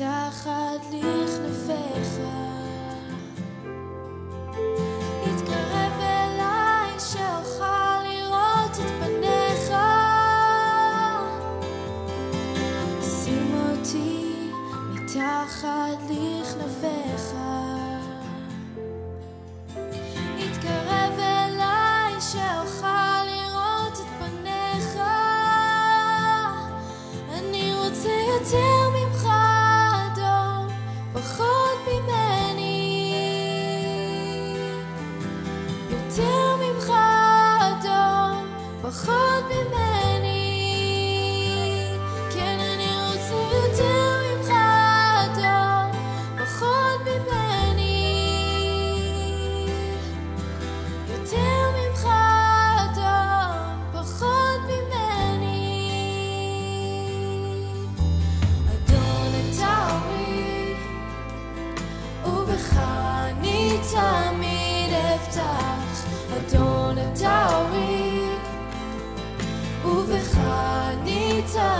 מתחת לכנפיך. התקרב אליי שאוכל לראות את פניך. שים אותי מתחת לכנפיך. התקרב אליי שאוכל לראות את פניך. אני רוצה יותר ממך, אדון, פחות ממני. אני